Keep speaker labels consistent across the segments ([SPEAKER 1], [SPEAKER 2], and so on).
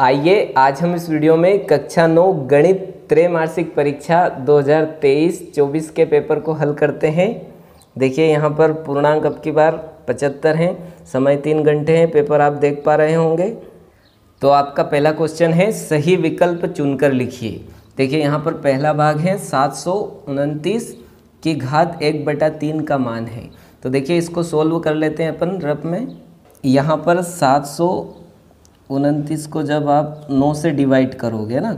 [SPEAKER 1] आइए, आज हम इस वीडियो में कक्षा नौ गणित त्रैमासिक परीक्षा 2023-24 के पेपर को हल करते हैं। देखिए, यहाँ पर पूर्णांक अब की बार पचहत्तर हैं, समय तीन घंटे हैं, पेपर आप देख पा रहे होंगे। तो आपका पहला क्वेश्चन है, सही विकल्प चुनकर लिखिए। देखिए, यहाँ पर पहला भाग है, सात सौ उनतीस की घात एक बटा तीन का मान है। तो देखिए, इसको सोल्व कर लेते हैं अपन रफ में। यहाँ पर सात सौ उनतीस को जब आप नौ से डिवाइड करोगे ना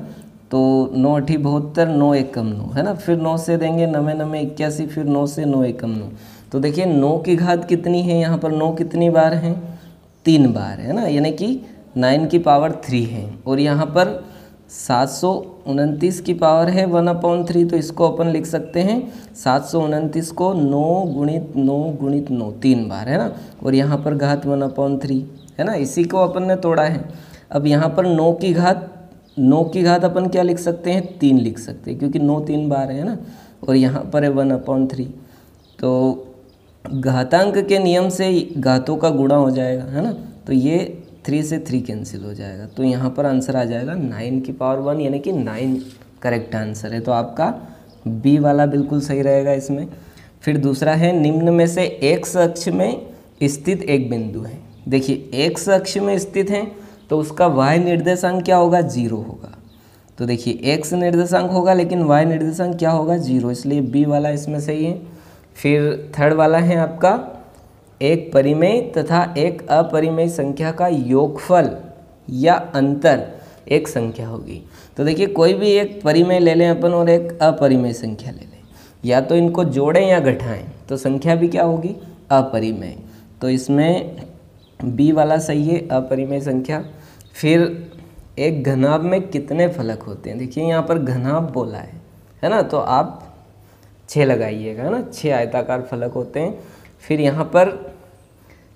[SPEAKER 1] तो नौ अठी बहत्तर, नौ एकम नौ, है ना? फिर नौ से देंगे नवे नवे इक्यासी, फिर नौ से नौ एकम नौ। तो देखिए, नौ की घात कितनी है यहाँ पर? नौ कितनी बार हैं? तीन बार, है ना? यानी कि नाइन की पावर थ्री है। और यहाँ पर सात सौ उनतीस की पावर है वन अपॉन थ्री तो इसको अपन लिख सकते हैं, सात सौ उनतीस को नौ गुणित नौ गुणित नौ, तीन बार, है ना? और यहाँ पर घात वन अपॉन थ्री है ना? इसी को अपन ने तोड़ा है। अब यहाँ पर नौ की घात, नौ की घात अपन क्या लिख सकते हैं? तीन लिख सकते हैं, क्योंकि नौ तीन बार है ना? और यहाँ पर है वन अपॉन थ्री। तो घातांक के नियम से घातों का गुणा हो जाएगा, है ना? तो ये थ्री से थ्री कैंसिल हो जाएगा। तो यहाँ पर आंसर आ जाएगा नाइन की पावर वन, यानी कि नाइन करेक्ट आंसर है। तो आपका बी वाला बिल्कुल सही रहेगा इसमें। फिर दूसरा है, निम्न में से एक अक्ष में स्थित एक बिंदु है। देखिए, एक अक्ष में स्थित हैं तो उसका वाय निर्देशांक क्या होगा? ज़ीरो होगा। तो देखिए, एक्स निर्देशांक होगा, लेकिन वाई निर्देशांक क्या होगा? ज़ीरो। इसलिए बी वाला इसमें सही है। फिर थर्ड वाला है आपका, एक परिमेय तथा एक अपरिमेय संख्या का योगफल या अंतर। एक संख्या होगी। तो देखिए, कोई भी एक परिमेय ले लें अपन और एक अपरिमेय संख्या ले लें। या तो इनको जोड़ें या घटाएँ। तो संख्या भी क्या होगी? अपरिमेय। तो इसमें बी वाला सही है, अपरिमेय संख्या। फिर एक घनाभ में कितने फलक होते हैं? देखिए, यहाँ पर घनाभ बोला है है ना? तो आप छः लगाइएगा, है ना? छः आयताकार फलक होते हैं। फिर यहाँ पर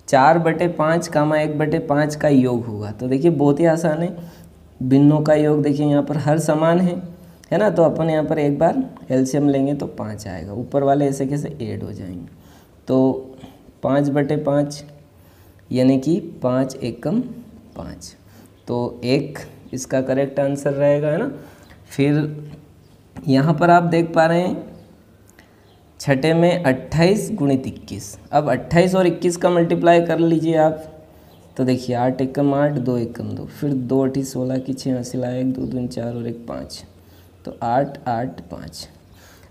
[SPEAKER 1] चार बटे पाँच कामा एक बटे पाँच का योग होगा। तो देखिए, बहुत ही आसान है। भिन्नों का योग देखिए, यहाँ पर हर समान है है ना? तो अपन यहाँ पर एक बार एल्शियम लेंगे तो पाँच आएगा। ऊपर वाले ऐसे कैसे ऐड हो जाएँगे? तो पाँच बटे पाँच यानी कि पाँच एकम पाँच। तो एक इसका करेक्ट आंसर रहेगा, है ना? फिर यहाँ पर आप देख पा रहे हैं, छठे में 28 गुणित इक्कीस। अब 28 और 21 का मल्टीप्लाई कर लीजिए आप। तो देखिए, आठ एकम आठ, दो एकम दो। फिर दो अठी सोलह की छः आए एक, दो दून चार और एक, पाँच। तो आठ आठ, पाँच।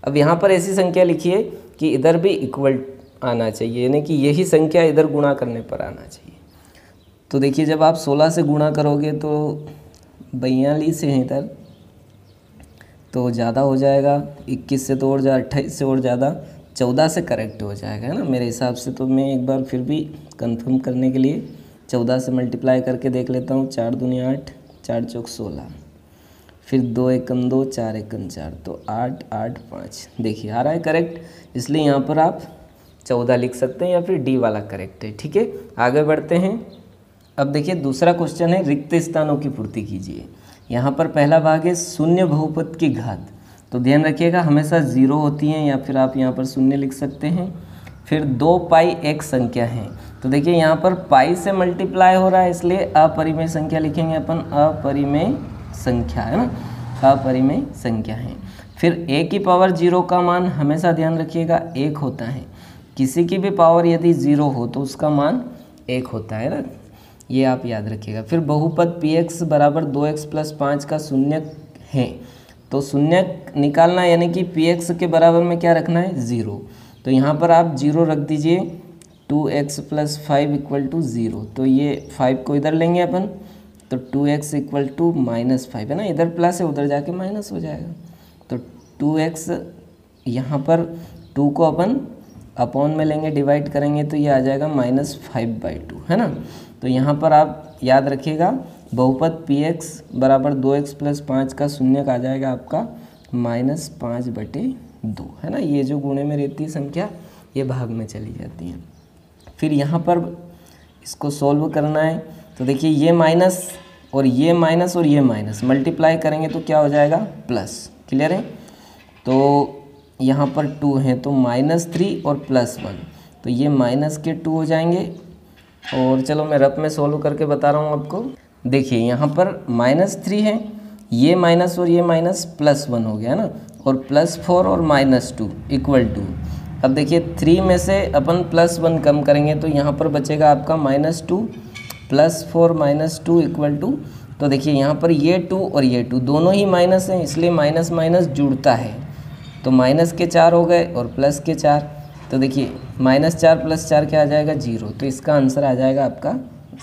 [SPEAKER 1] अब यहाँ पर ऐसी संख्या लिखिए कि इधर भी इक्वल आना चाहिए, यानी कि यही संख्या इधर गुणा करने पर आना चाहिए। तो देखिए, जब आप 16 से गुणा करोगे तो बयालीस है इधर तो ज़्यादा हो जाएगा 21 से तो और ज़्यादा, अट्ठाईस से और ज़्यादा, चौदह से करेक्ट हो जाएगा ना? मेरे हिसाब से तो मैं एक बार फिर भी कंफर्म करने के लिए चौदह से मल्टीप्लाई करके देख लेता हूँ, चार दुनिया आठ, चार चौक सोलह, फिर दो एकम दो, चार एकम चार तो आठ आठ, पाँच। देखिए, आ रहा है करेक्ट, इसलिए यहाँ पर आप चौदह लिख सकते हैं या फिर डी वाला करेक्ट है, ठीक है? आगे बढ़ते हैं। अब देखिए, दूसरा क्वेश्चन है, रिक्त स्थानों की पूर्ति कीजिए। यहाँ पर पहला भाग है, शून्य बहुपद की घात। तो ध्यान रखिएगा, हमेशा ज़ीरो होती हैं या फिर आप यहाँ पर शून्य लिख सकते हैं। फिर दो पाई एक संख्या है। तो देखिए, यहाँ पर पाई से मल्टीप्लाई हो रहा है, इसलिए अपरिमेय संख्या लिखेंगे अपन, अपरिमेय संख्या, है ना? अपरिमेय संख्या है। फिर ए की पावर ज़ीरो का मान, हमेशा ध्यान रखिएगा, एक होता है। किसी की भी पावर यदि ज़ीरो हो तो उसका मान एक होता है ना? ये आप याद रखिएगा। फिर बहुपद पी एक्स बराबर दो एक्स प्लस पाँच का शून्य है। तो शून्य निकालना यानी कि पी एक्स के बराबर में क्या रखना है? ज़ीरो तो यहाँ पर आप ज़ीरो रख दीजिए। Two x plus five equal to zero तो ये फाइव को इधर लेंगे अपन। तो two x equal to minus five है ना? इधर प्लस है, उधर जाके माइनस हो जाएगा। तो टू एक्स यहाँ पर टू को अपन अपॉन में लेंगे डिवाइड करेंगे तो ये आ जाएगा माइनस फाइव बाई टू है ना? तो यहाँ पर आप याद रखिएगा, बहुपद पी एक्स बराबर दो एक्स प्लस पाँच का शून्य का आ जाएगा आपका माइनस पाँच बटे दो, है ना? ये जो गुणे में रहती है संख्या, ये भाग में चली जाती है। फिर यहाँ पर इसको सॉल्व करना है तो देखिए ये माइनस और ये माइनस और ये माइनस मल्टीप्लाई करेंगे तो क्या हो जाएगा? प्लस क्लियर है? तो यहाँ पर टू हैं तो माइनस थ्री और प्लस वन तो ये माइनस के टू हो जाएँगे। और चलो मैं रफ में सोल्व करके बता रहा हूँ आपको। देखिए, यहाँ पर माइनस थ्री है, ये माइनस और ये माइनस प्लस वन हो गया ना? और प्लस फोर और माइनस टू इक्वल टू अब देखिए थ्री में से अपन प्लस वन कम करेंगे तो यहाँ पर बचेगा आपका minus two plus four minus two equal to तो देखिए, यहाँ पर ये टू और ये टू दोनों ही माइनस हैं, इसलिए माइनस माइनस जुड़ता है। तो माइनस के चार हो गए और प्लस के चार। तो देखिए, माइनस चार प्लस चार क्या आ जाएगा? ज़ीरो। तो इसका आंसर आ जाएगा आपका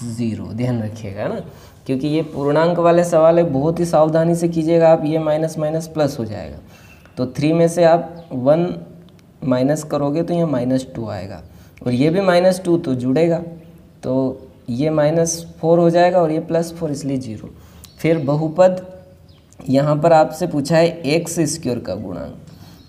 [SPEAKER 1] ज़ीरो। ध्यान रखिएगा ना, क्योंकि ये पूर्णांक वाले सवाल है, बहुत ही सावधानी से कीजिएगा आप, ये माइनस माइनस प्लस हो जाएगा। तो थ्री में से आप वन माइनस करोगे तो ये माइनस टू आएगा। और ये भी माइनस टू तो जुड़ेगा। तो ये माइनस फोर हो जाएगा और ये प्लस फोर, इसलिए ज़ीरो। फिर बहुपद यहाँ पर आपसे पूछा है, एक्स स्क्योर का गुणांक।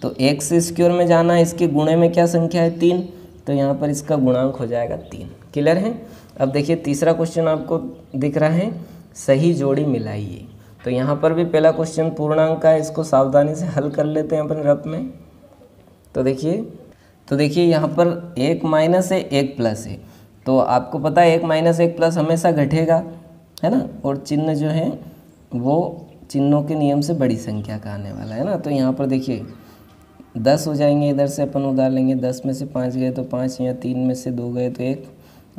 [SPEAKER 1] तो एक्स स्क्योर में जाना, इसके गुणे में क्या संख्या है? तीन। तो यहाँ पर इसका गुणांक हो जाएगा तीन। क्लियर है? अब देखिए, तीसरा क्वेश्चन आपको दिख रहा है। सही जोड़ी मिलाइए। तो यहाँ पर भी पहला क्वेश्चन पूर्णांक का है, इसको सावधानी से हल कर लेते हैं अपन रफ में। तो देखिए तो देखिए, यहाँ पर एक माइनस है, एक प्लस है। तो आपको पता है, एक माइनस एक प्लस हमेशा घटेगा, है ना? और चिन्ह जो है, वो चिन्हों के नियम से बड़ी संख्या का आने वाला है ना? तो यहाँ पर देखिए दस हो जाएँगे इधर से, अपन उधार लेंगे। दस में से पाँच गए तो पाँच, या तीन में से दो गए तो एक,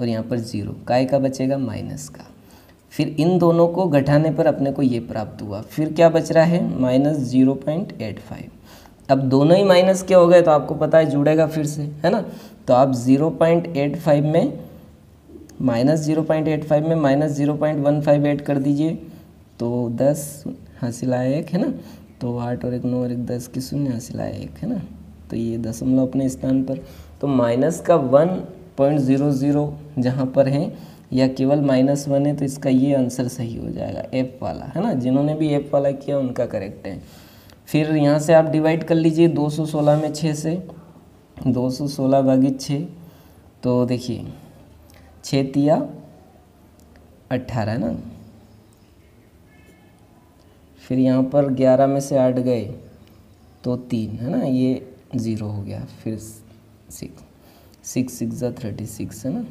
[SPEAKER 1] और यहाँ पर ज़ीरो। काय का बचेगा? माइनस का। फिर इन दोनों को घटाने पर अपने को ये प्राप्त हुआ। फिर क्या बच रहा है? Minus zero point eight five. अब दोनों ही माइनस के हो गए तो आपको पता है जुड़ेगा फिर से, है ना? तो आप ज़ीरो पॉइंट एट फाइव में, minus zero point eight five में minus zero point one five add कर दीजिए। तो दस हासिल आया एक, है ना? तो आठ और एक नौ और एक दस की शून्य हासिल एक, है ना? तो ये दशमलव अपने स्थान पर। तो माइनस का वन पॉइंट ज़ीरो ज़ीरो जहाँ पर है, या केवल माइनस वन है तो इसका ये आंसर सही हो जाएगा, एफ़ वाला, है ना? जिन्होंने भी एफ़ वाला किया, उनका करेक्ट है। फिर यहाँ से आप डिवाइड कर लीजिए 216 में छः से 216 भागित छः तो देखिए, छः तिया अट्ठारह ना? फिर यहाँ पर ग्यारह में से आठ गए तो तीन, है ना? ये ज़ीरो हो गया। फिर सिक्स सिक्स सिक्स ज़ा थर्टी सिक्स है ना?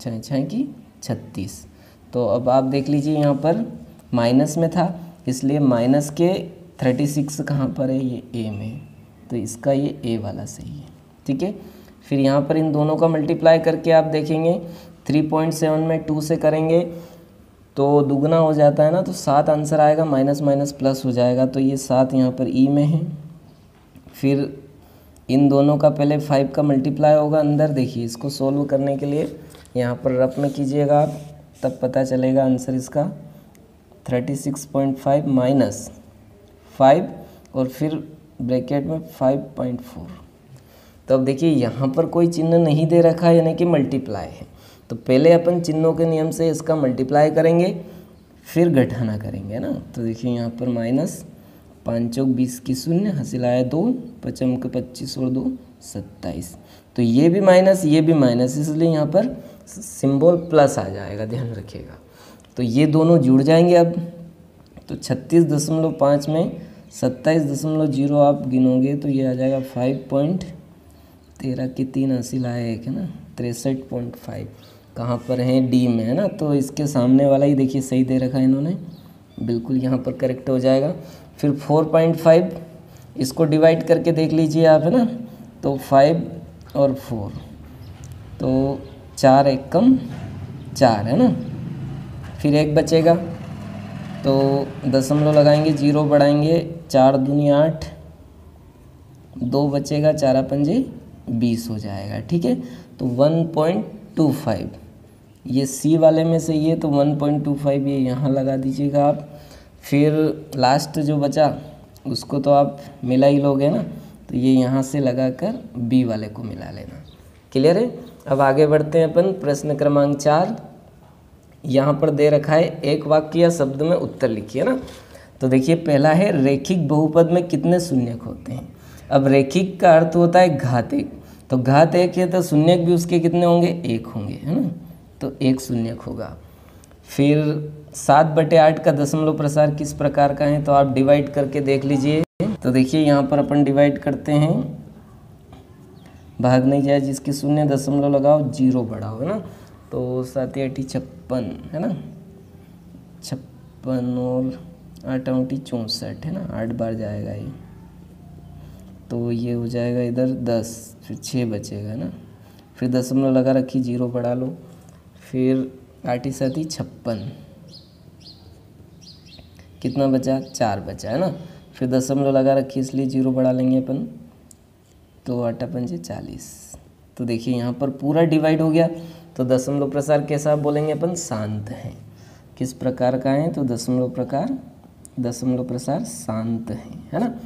[SPEAKER 1] छः छः की छत्तीस। तो अब आप देख लीजिए यहाँ पर माइनस में था, इसलिए माइनस के थर्टी सिक्स कहाँ पर है? ये ए में। तो इसका ये ए वाला सही है, ठीक है? फिर यहाँ पर इन दोनों का मल्टीप्लाई करके आप देखेंगे थ्री पॉइंट सेवन में टू से करेंगे तो दुगना हो जाता है ना तो सात आंसर आएगा, माइनस माइनस प्लस हो जाएगा तो ये सात यहाँ पर ई में है। फिर इन दोनों का पहले फाइव का मल्टीप्लाई होगा अंदर, देखिए इसको सोल्व करने के लिए यहाँ पर रफ में कीजिएगा आप, तब पता चलेगा आंसर इसका। Thirty six point five minus five और फिर ब्रैकेट में फाइव पॉइंट फोर। तो अब देखिए यहाँ पर कोई चिन्ह नहीं दे रखा है यानी कि मल्टीप्लाई है। तो पहले अपन चिन्हों के नियम से इसका मल्टीप्लाई करेंगे, फिर घटाना करेंगे ना? तो देखिए यहाँ पर माइनस पाँच चौक बीस की शून्य, हासिल आया दो पचम के पच्चीस और दो, सत्ताईस। तो ये भी माइनस ये भी माइनस इसलिए यहाँ पर सिंबल प्लस आ जाएगा, ध्यान रखिएगा। तो ये दोनों जुड़ जाएँगे अब। तो छत्तीस दशमलव पाँच में सत्ताईस दशमलव ज़ीरो आप गिनोगे तो ये आ जाएगा फाइव पॉइंट तेरह की तीन हासिल आया एक, है ना? तिरसठ पॉइंट फाइव कहाँ पर है? डी में, है ना? तो इसके सामने वाला ही देखिए, सही दे रखा है इन्होंने। बिल्कुल यहाँ पर करेक्ट हो जाएगा। फिर फोर पॉइंट फाइव इसको डिवाइड करके देख लीजिए आप, है ना? तो फाइव और फोर तो चार एक कम चार, है ना? फिर एक बचेगा। तो दशमलव लगाएँगे, ज़ीरो बढ़ाएँगे, चार दुनिया आठ, दो बचेगा, चारा पंजे बीस हो जाएगा, ठीक है? तो वन पॉइंट टू फाइव ये सी वाले में से ये तो 1.25 ये यहाँ लगा दीजिएगा आप। फिर लास्ट जो बचा, उसको तो आप मिला ही लोगे ना। तो ये यहाँ से लगाकर बी वाले को मिला लेना। क्लियर है? अब आगे बढ़ते हैं अपन, प्रश्न क्रमांक चार। यहाँ पर दे रखा है एक वाक्य या शब्द में उत्तर लिखिए ना। तो देखिए, पहला है, रेखिक बहुपद में कितने शून्यक होते हैं? अब रेखिक का अर्थ होता है घात एक तो घात एक है तो शून्यक भी उसके कितने होंगे? एक होंगे, है ना? तो एक शून्यक होगा फिर सात बटे आठ का दशमलव प्रसार किस प्रकार का है तो आप डिवाइड करके देख लीजिए। तो देखिए, यहाँ पर अपन डिवाइड करते हैं। भाग नहीं जाए जिसकी शून्य दशमलव लगाओ, ज़ीरो बढ़ाओ, है ना? तो सात अठी छप्पन, है ना? छप्पन और आठ अंटी चौंसठ, है ना? आठ बार जाएगा ये। तो ये हो जाएगा इधर दस, फिर छः बचेगा ना? फिर दशमलव लगा रखी, ज़ीरो बढ़ा लो। फिर आठी साथी छप्पन। कितना बचा? चार बचा, है ना? फिर दशमलव लगा रखी, इसलिए ज़ीरो बढ़ा लेंगे अपन। तो आटा पंजे चालीस। तो देखिए, यहाँ पर पूरा डिवाइड हो गया। तो दशमलव प्रसार कैसा बोलेंगे अपन? शांत हैं। किस प्रकार का है? तो दशमलव प्रकार दशमलव प्रसार शांत है है ना?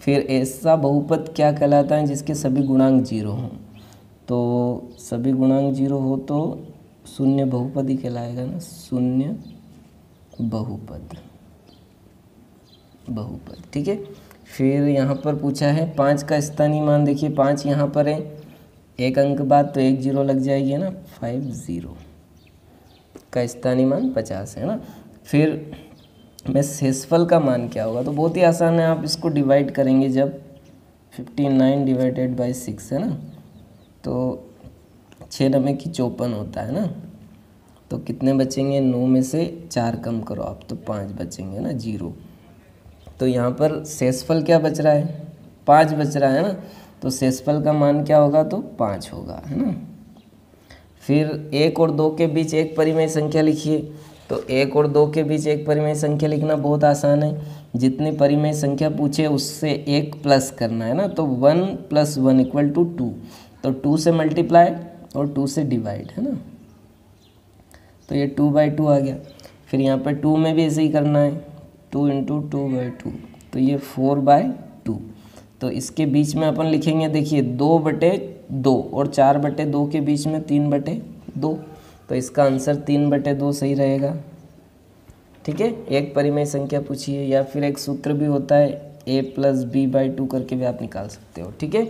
[SPEAKER 1] फिर ऐसा बहुपद क्या कहलाता है जिसके सभी गुणांक ज़ीरो हों? तो सभी गुणांक ज़ीरो हो तो शून्य बहुपद ही कहलाएगा ना? शून्य बहुपद। बहुपद, ठीक है? फिर यहाँ पर पूछा है, पाँच का स्थानीय मान देखिए, पाँच यहाँ पर है। एक अंक बाद तो एक ज़ीरो लग जाएगी ना? फाइव ज़ीरो का स्थानीय मान पचास है ना? फिर मैं शेषफल का मान क्या होगा? तो बहुत ही आसान है, आप इसको डिवाइड करेंगे जब fifty nine divided by six है ना? तो छः नब्बे की चौपन होता है ना तो कितने बचेंगे? नौ में से चार कम करो आप तो पाँच बचेंगे ना, ज़ीरो। तो यहाँ पर सेसफल क्या बच रहा है? पाँच बच रहा है ना तो सेसफल का मान क्या होगा? तो पाँच होगा, है ना? फिर एक और दो के बीच एक परिमेय संख्या लिखिए। तो एक और दो के बीच एक परिमेय संख्या लिखना बहुत आसान है। जितनी परिमेय संख्या पूछे, उससे एक प्लस करना है ना तो one plus one equal to two तो टू से मल्टीप्लाई और टू से डिवाइड, है ना? तो ये टू बाई टू आ गया। फिर यहाँ पर टू में भी ऐसे ही करना है। Two into two by two. तो ये फोर बाय टू। तो इसके बीच में अपन लिखेंगे, देखिए, दो बटे दो और चार बटे दो के बीच में तीन बटे दो। तो इसका आंसर तीन बटे दो सही रहेगा। ठीक है? एक परिमेय संख्या पूछिए या फिर एक सूत्र भी होता है A plus B by two करके भी आप निकाल सकते हो। ठीक है?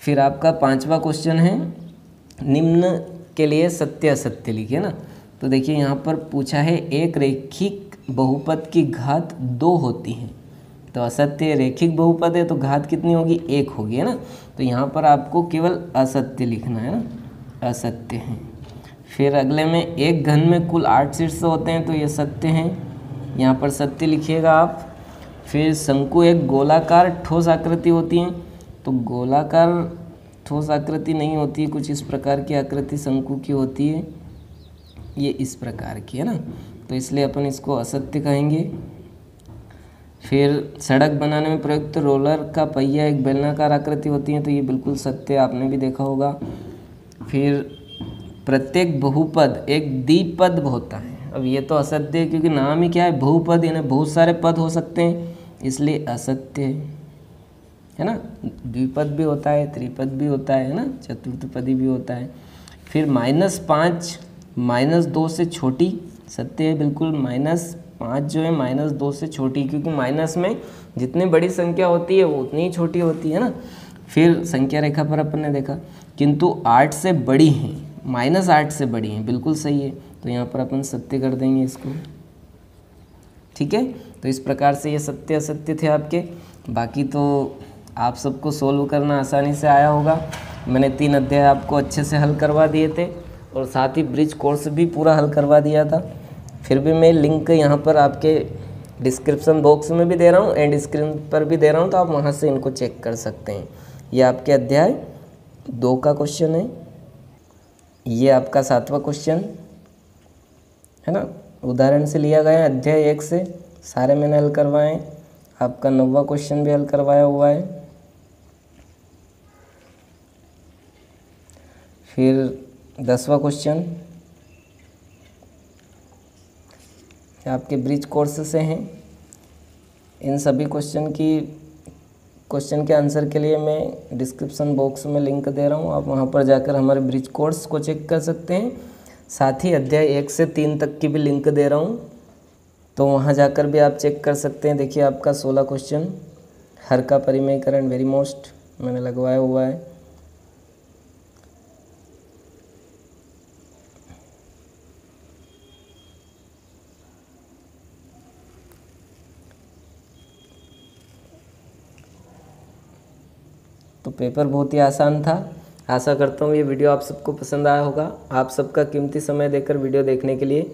[SPEAKER 1] फिर आपका पांचवा क्वेश्चन है निम्न के लिए सत्य असत्य लिखिए ना। तो देखिए यहाँ पर पूछा है, एक रेखिक बहुपद की घात दो होती है। तो असत्य रेखिक बहुपद है तो घात कितनी होगी? एक होगी, है ना? तो यहाँ पर आपको केवल असत्य लिखना है ना। असत्य है। फिर अगले में, एक घन में कुल आठ शीर्ष होते हैं तो ये सत्य हैं। यहाँ पर सत्य लिखिएगा आप। फिर शंकु एक गोलाकार ठोस आकृति होती है तो गोलाकार ठोस आकृति नहीं होती कुछ इस प्रकार की आकृति शंकु की होती है। ये इस प्रकार की है ना? तो इसलिए अपन इसको असत्य कहेंगे। फिर सड़क बनाने में प्रयुक्त रोलर का पहिया एक बेलनाकार आकृति होती है तो ये बिल्कुल सत्य आपने भी देखा होगा। फिर प्रत्येक बहुपद एक द्विपद होता है। अब ये तो असत्य है, क्योंकि नाम ही क्या है? बहुपद, यानी बहुत सारे पद हो सकते हैं, इसलिए असत्य है। है ना? द्विपद भी होता है, त्रिपद भी होता है ना? चतुर्थपदी भी होता है। फिर माइनस पाँच माइनस दो से छोटी, सत्य है बिल्कुल माइनस पाँच जो है माइनस दो से छोटी, क्योंकि माइनस में जितनी बड़ी संख्या होती है, वो उतनी ही छोटी होती है ना? फिर संख्या रेखा पर अपन ने देखा, किंतु आठ से बड़ी हैं माइनस आठ से बड़ी हैं, बिल्कुल सही है। तो यहाँ पर अपन सत्य कर देंगे इसको। ठीक है? तो इस प्रकार से ये सत्य असत्य थे आपके। बाकी तो आप सबको सोल्व करना आसानी से आया होगा। मैंने तीन अध्याय आपको अच्छे से हल करवा दिए थे और साथ ही ब्रिज कोर्स भी पूरा हल करवा दिया था। फिर भी मैं लिंक यहाँ पर आपके डिस्क्रिप्शन बॉक्स में भी दे रहा हूँ एंड स्क्रीन पर भी दे रहा हूँ तो आप वहाँ से इनको चेक कर सकते हैं। ये आपके अध्याय दो का क्वेश्चन है। ये आपका सातवां क्वेश्चन है ना? उदाहरण से लिया गया अध्याय एक से सारे मैंने हल करवाए आपका नौवा क्वेश्चन भी हल करवाया हुआ है। फिर दसवा क्वेश्चन आपके ब्रिज कोर्स से हैं? इन सभी क्वेश्चन की क्वेश्चन के आंसर के लिए मैं डिस्क्रिप्शन बॉक्स में लिंक दे रहा हूँ। आप वहाँ पर जाकर हमारे ब्रिज कोर्स को चेक कर सकते हैं। साथ ही अध्याय एक से तीन तक की भी लिंक दे रहा हूँ। तो वहाँ जाकर भी आप चेक कर सकते हैं। देखिए आपका सोलह क्वेश्चन हर का परिमयकरण वेरी मोस्ट मैंने लगवाया हुआ है। पेपर बहुत ही आसान था। आशा करता हूँ ये वीडियो आप सबको पसंद आया होगा। आप सबका कीमती समय देकर वीडियो देखने के लिए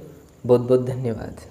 [SPEAKER 1] बहुत बहुत धन्यवाद।